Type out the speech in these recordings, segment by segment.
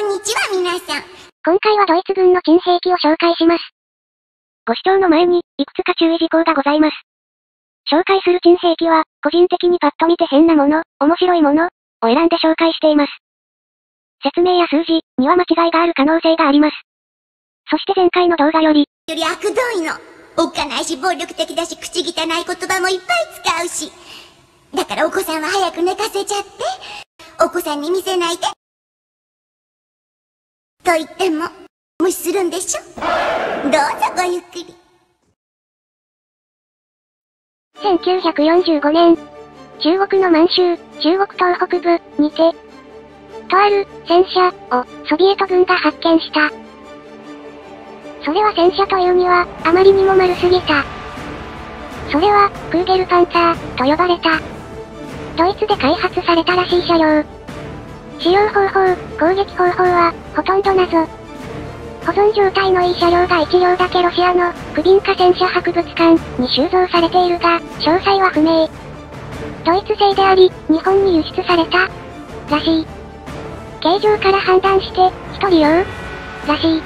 んにちは皆さん。今回はドイツ軍の珍兵器を紹介します。ご視聴の前に、いくつか注意事項がございます。紹介する珍兵器は、個人的にパッと見て変なもの、面白いもの、を選んで紹介しています。説明や数字には間違いがある可能性があります。そして前回の動画より、より悪どいの。おっかないし暴力的だし口汚い言葉もいっぱい使うし。だからお子さんは早く寝かせちゃって。お子さんに見せないで。と言っても、無視するんでしょ？どうぞごゆっくり。1945年、中国の満州、中国東北部にて、とある戦車をソビエト軍が発見した。それは戦車というには、あまりにも丸すぎた。それは、クーゲルパンツァー、と呼ばれた。ドイツで開発されたらしい車両。使用方法、攻撃方法は、ほとんど謎。保存状態のいい車両が1両だけロシアの、クビンカ戦車博物館に収蔵されているが、詳細は不明。ドイツ製であり、日本に輸出された。らしい。形状から判断して、一人用らしい。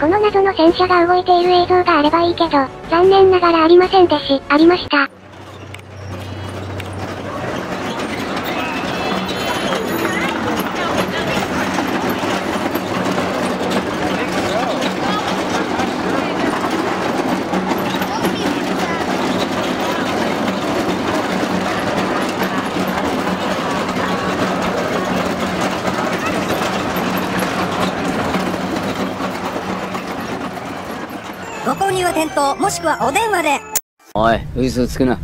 この謎の戦車が動いている映像があればいいけど、残念ながらありませんでし、ありました。ご購入は店頭、もしくはお電話で。おい、嘘つくな。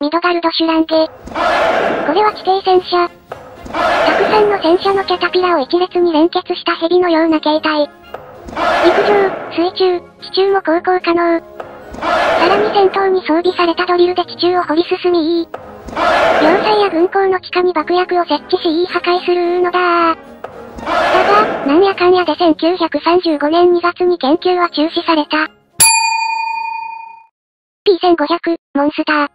ミドガルドシュランゲ。これは地底戦車。たくさんの戦車のキャタピラを一列に連結した蛇のような形態。陸上、水中、地中も航行可能。さらに戦闘に装備されたドリルで地中を掘り進み、要塞や軍港の地下に爆薬を設置し、破壊するのだだが、なんやかんやで1935年2月に研究は中止された。P1500、モンスター。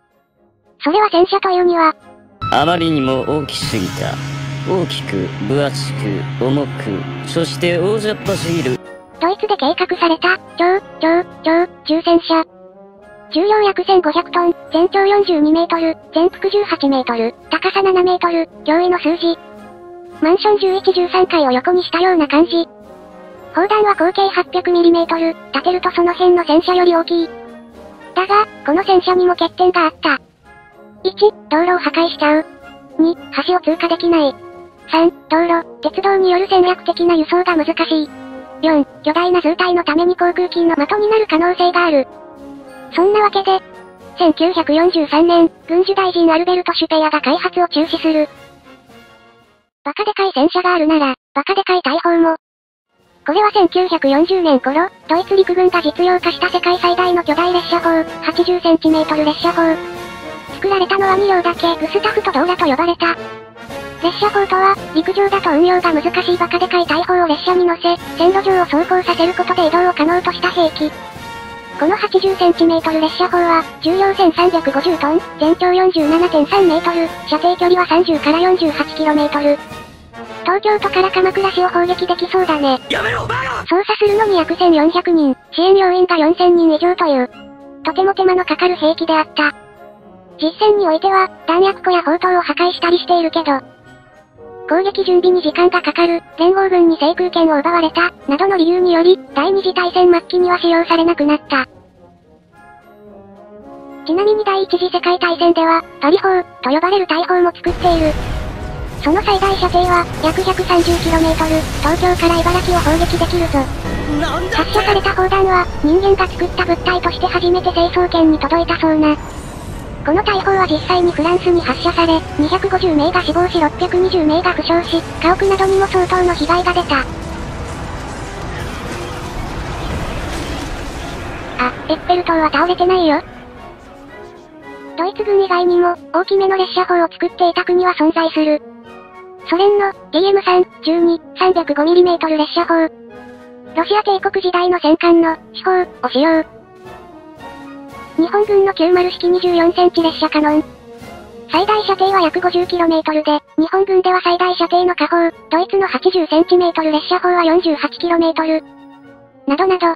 それは戦車というには、あまりにも大きすぎた。大きく、分厚く、重く、そして大雑把すぎる。ドイツで計画された、超、超、超、重戦車。重量約1500トン、全長42メートル、全幅18メートル、高さ7メートル、驚異の数字、マンション11、13階を横にしたような感じ。砲弾は合計 800mm、立てるとその辺の戦車より大きい。だが、この戦車にも欠点があった。1、道路を破壊しちゃう。2、橋を通過できない。3、道路、鉄道による戦略的な輸送が難しい。4、巨大な図体のために航空機の的になる可能性がある。そんなわけで、1943年、軍事大臣アルベルト・シュペアが開発を中止する。バカでかい戦車があるなら、バカでかい大砲も。これは1940年頃、ドイツ陸軍が実用化した世界最大の巨大列車砲、80cm 列車砲。作られたのは2両だけ、グスタフとドーラと呼ばれた。列車砲とは、陸上だと運用が難しいバカでかい大砲を列車に乗せ、線路上を走行させることで移動を可能とした兵器。この 80cm 列車砲は、重量1350トン、全長47.3メートル、射程距離は30から 48km。東京都から鎌倉市を砲撃できそうだね。やめろ、バカ操作するのに約1400人、支援要員が4000人以上という、とても手間のかかる兵器であった。実戦においては、弾薬庫や砲塔を破壊したりしているけど、攻撃準備に時間がかかる、連合軍に制空権を奪われた、などの理由により、第二次大戦末期には使用されなくなった。ちなみに第一次世界大戦では、パリ砲、と呼ばれる大砲も作っている。その最大射程は、約 130km、東京から茨城を砲撃できるぞ。発射された砲弾は、人間が作った物体として初めて成層圏に届いたそうな。この大砲は実際にフランスに発射され、250名が死亡し620名が負傷し、家屋などにも相当の被害が出た。あ、エッフェル塔は倒れてないよ。ドイツ軍以外にも、大きめの列車砲を作っていた国は存在する。ソ連の DM3、12、305mm 列車砲。ロシア帝国時代の戦艦の、四砲を使用。日本軍の90式24センチ列車カノン。最大射程は約 50km で、日本軍では最大射程の火砲、ドイツの 80cm 列車砲は 48km。などなど。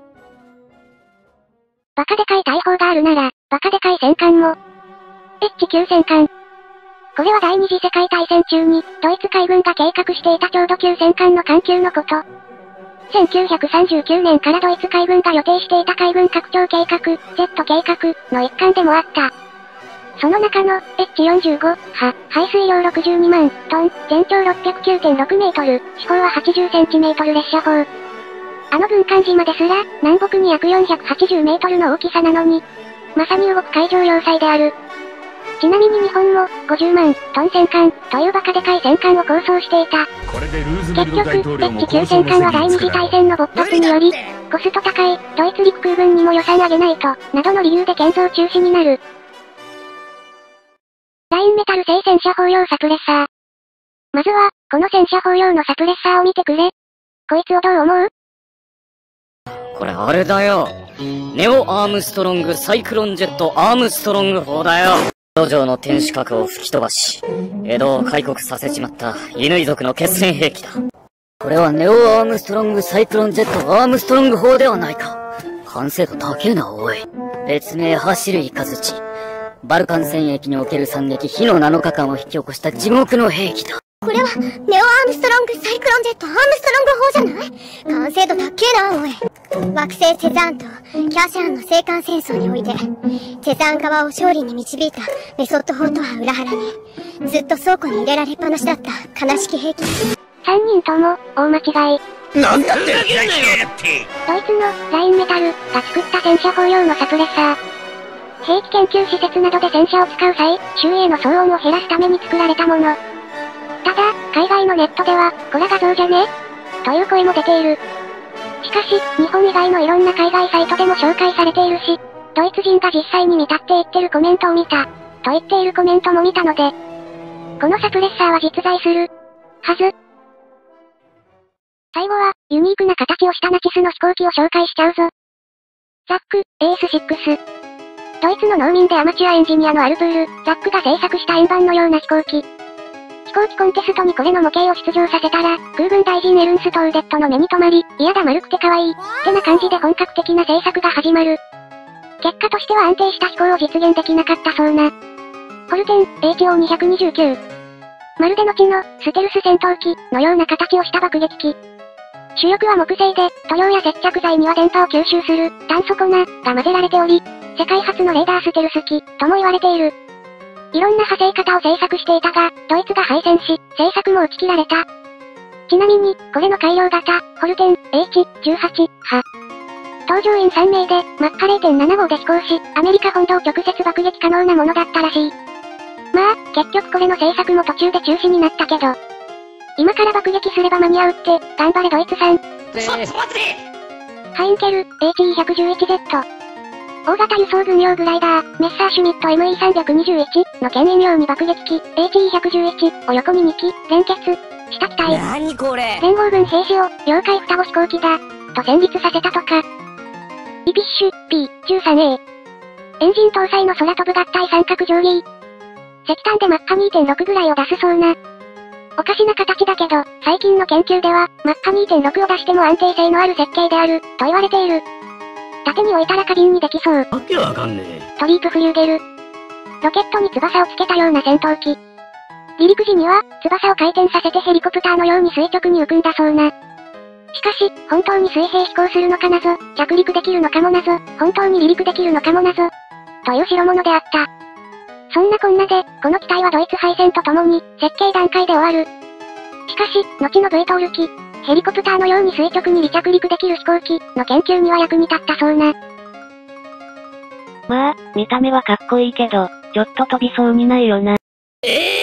バカでかい大砲があるなら、バカでかい戦艦も。H9 戦艦。これは第二次世界大戦中に、ドイツ海軍が計画していたちょうど旧戦艦の艦級のこと。1939年からドイツ海軍が予定していた海軍拡張計画、Z 計画の一環でもあった。その中の H45 は、排水量62万トン、全長609.6メートル、四方は80センチメートル列車砲。あの軍艦島ですら、南北に約480メートルの大きさなのに、まさに動く海上要塞である。ちなみに日本も、50万、トン戦艦、というバカでかい戦艦を構想していた。結局、H9 戦艦は第二次大戦の勃発により、コスト高い、ドイツ陸空軍にも予算上げないと、などの理由で建造中止になる。ラインメタル製戦車砲用サプレッサー。まずは、この戦車砲用のサプレッサーを見てくれ。こいつをどう思う？これあれだよ。ネオアームストロングサイクロンジェットアームストロング砲だよ。江戸城の天守閣を吹き飛ばし、江戸を開国させちまった戌威族の決戦兵器だ。これはネオアームストロングサイクロンジェットアームストロング砲ではないか。完成度高えな、おい。別名走るイカズチ。バルカン戦役における惨劇火の7日間を引き起こした地獄の兵器だ。これは、ネオアームストロングサイクロンジェットアームストロング砲じゃない？完成度高えな、おい。惑星セザーンとキャシャーンの星間戦争において、セザーン側を勝利に導いたメソッド砲とは裏腹に、ずっと倉庫に入れられっぱなしだった悲しき兵器。三人とも、大間違い。なんだってドイツの、ラインメタル、が作った戦車砲用のサプレッサー。兵器研究施設などで戦車を使う際、周囲への騒音を減らすために作られたもの。ただ、海外のネットでは、これ画像じゃね？という声も出ている。しかし、日本以外のいろんな海外サイトでも紹介されているし、ドイツ人が実際に見たって言ってるコメントを見た、と言っているコメントも見たので、このサプレッサーは実在する、はず。最後は、ユニークな形をしたナチスの飛行機を紹介しちゃうぞ。ザック、エース6。ドイツの農民でアマチュアエンジニアのアルプール、ザックが製作した円盤のような飛行機。飛行機コンテストにこれの模型を出場させたら、空軍大臣エルンストーデッドの目に留まり、嫌だ丸くて可愛い、ってな感じで本格的な制作が始まる。結果としては安定した飛行を実現できなかったそうな。ホルテン、HO229。まるで後の、ステルス戦闘機、のような形をした爆撃機。主力は木製で、塗料や接着剤には電波を吸収する、炭素粉、が混ぜられており、世界初のレーダーステルス機、とも言われている。いろんな派生方を制作していたが、ドイツが敗戦し、制作も打ち切られた。ちなみに、これの改良型、ホルテン、H18、は。搭乗員3名で、マッハ0.75で飛行し、アメリカ本土を直接爆撃可能なものだったらしい。まあ、結局これの制作も途中で中止になったけど。今から爆撃すれば間に合うって、頑張れドイツさん。ハインケル、HE111Z。大型輸送軍用グライダー、メッサーシュミット ME321 の牽引用に爆撃機、HE111 を横に2機、連結した機体。何これ連合軍兵士を、領海双子飛行機だ、と戦慄させたとか。イピッシュ、P13A。エンジン搭載の空飛ぶ合体三角定規。石炭でマッハ2.6ぐらいを出すそうな。おかしな形だけど、最近の研究では、マッハ2.6を出しても安定性のある設計である、と言われている。縦に置いたら過敏にできそう。わけわかんねえ。トリープフリューゲル。ロケットに翼をつけたような戦闘機。離陸時には、翼を回転させてヘリコプターのように垂直に浮くんだそうな。しかし、本当に水平飛行するのかなぞ、着陸できるのかもなぞ、本当に離陸できるのかもなぞ、という代物であった。そんなこんなで、この機体はドイツ敗戦とともに、設計段階で終わる。しかし、後の V トール機、ヘリコプターのように垂直に離着陸できる飛行機の研究には役に立ったそうな。まあ、見た目はかっこいいけど、ちょっと飛びそうにないよな。ええ